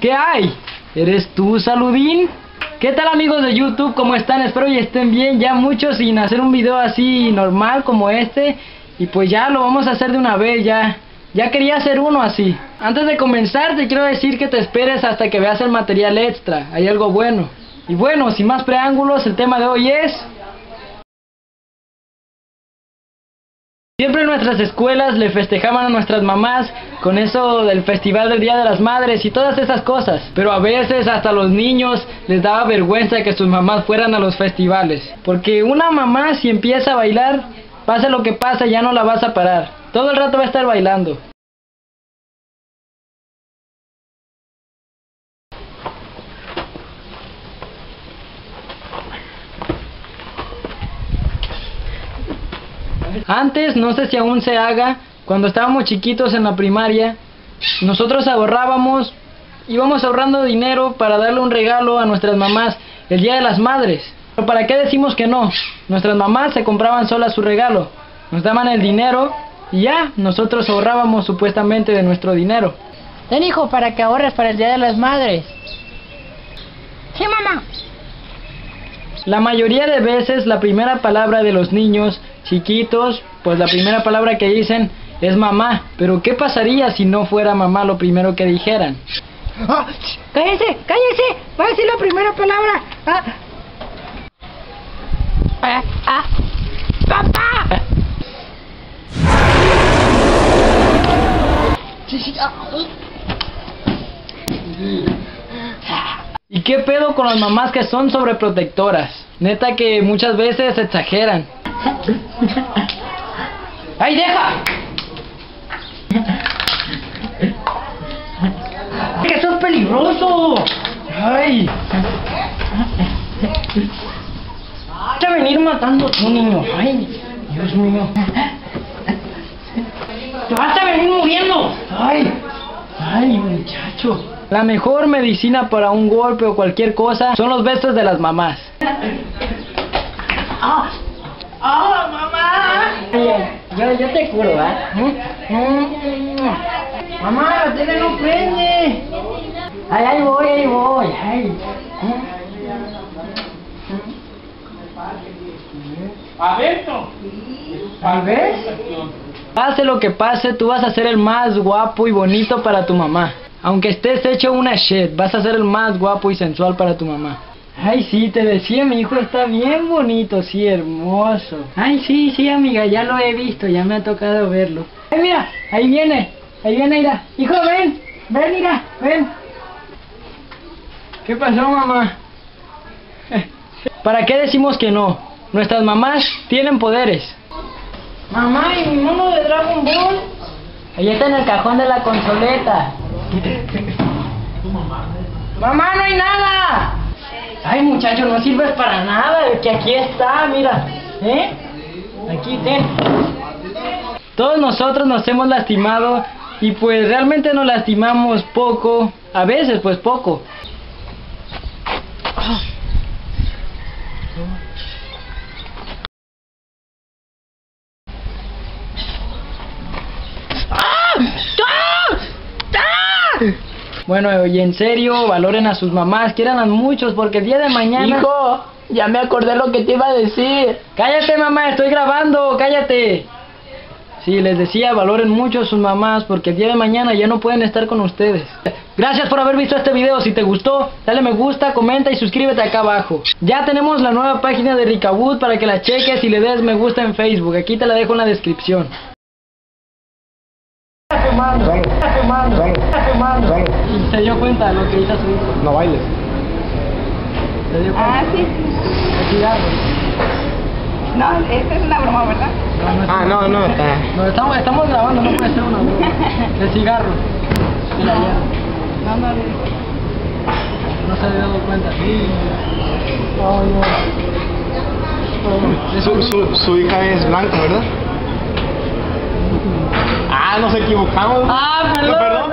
¿Qué hay? ¿Eres tú, Saludín? ¿Qué tal amigos de YouTube? ¿Cómo están? Espero y estén bien. Ya muchos sin hacer un video así normal como este. Y pues ya lo vamos a hacer de una vez ya. Ya quería hacer uno así. Antes de comenzar te quiero decir que te esperes hasta que veas el material extra. Hay algo bueno. Y bueno, sin más preámbulos, el tema de hoy es... Siempre en nuestras escuelas le festejaban a nuestras mamás con eso del festival del Día de las Madres y todas esas cosas. Pero a veces hasta los niños les daba vergüenza que sus mamás fueran a los festivales. Porque una mamá si empieza a bailar, pase lo que pase, ya no la vas a parar. Todo el rato va a estar bailando. Antes, no sé si aún se haga, cuando estábamos chiquitos en la primaria, nosotros ahorrábamos, íbamos ahorrando dinero para darle un regalo a nuestras mamás el Día de las Madres. Pero ¿para qué decimos que no? Nuestras mamás se compraban solas su regalo, nos daban el dinero y ya, nosotros ahorrábamos supuestamente de nuestro dinero. Ten hijo para que ahorres para el Día de las Madres. Sí, mamá. La mayoría de veces la primera palabra de los niños chiquitos, pues la primera palabra que dicen es mamá. Pero ¿qué pasaría si no fuera mamá lo primero que dijeran? Ah, cállese, cállese. Va a decir la primera palabra. Ah. Ah, ah. ¡Papá! Ah. ¿Y qué pedo con las mamás que son sobreprotectoras? Neta que muchas veces exageran. ¡Ay, deja! ¡Que sos peligroso! ¡Ay! A venir matando a tu niño. ¡Ay! Dios mío. ¡Te vas a venir muriendo! ¡Ay! ¡Ay, muchacho! La mejor medicina para un golpe o cualquier cosa son los besos de las mamás. ¡Ah, mamá! Yo, te curo, ¿ah? Mamá, la tele no prende. Ay, ahí voy, ahí voy. Ay. Alberto. ¿Tal vez? Pase lo que pase, tú vas a ser el más guapo y bonito para tu mamá. Aunque estés hecho una shit, vas a ser el más guapo y sensual para tu mamá. Ay, sí, te decía, mi hijo está bien bonito, sí, hermoso. Ay, sí, sí, amiga, ya lo he visto, ya me ha tocado verlo. Ay, mira, ahí viene, ahí viene, mira. Hijo, ven, ven, mira, ven. ¿Qué pasó, mamá? ¿Para qué decimos que no? Nuestras mamás tienen poderes. Mamá, ¿y mi mono de Dragon Ball? Ahí está en el cajón de la consoleta. Mamá, no hay nada. Ay, muchacho, no sirves para nada. Que aquí está, mira. ¿Eh? Aquí, ten. Todos nosotros nos hemos lastimado y pues realmente nos lastimamos poco. A veces, pues poco. Bueno, y en serio, valoren a sus mamás, quieran muchos, porque el día de mañana... Hijo, ya me acordé lo que te iba a decir. Cállate, mamá, estoy grabando, cállate. Sí, les decía, valoren mucho a sus mamás, porque el día de mañana ya no pueden estar con ustedes. Gracias por haber visto este video, si te gustó, dale me gusta, comenta y suscríbete acá abajo. Ya tenemos la nueva página de Ricawood para que la cheques y le des me gusta en Facebook, aquí te la dejo en la descripción. Se dio cuenta de lo que hizo su hijo. No bailes. Se dio cuenta. Ah, sí. El cigarro. No, esta es una broma, ¿verdad? No, no es- Ah, no, no, está. No, estamos, estamos grabando, no puede ser una broma. El cigarro. Y la. No, no, no. No se había dado cuenta. Oh, no. Oh, Su, su, su hija es blanca, ¿verdad? Ah, nos equivocamos. Ah, perdón. perdón.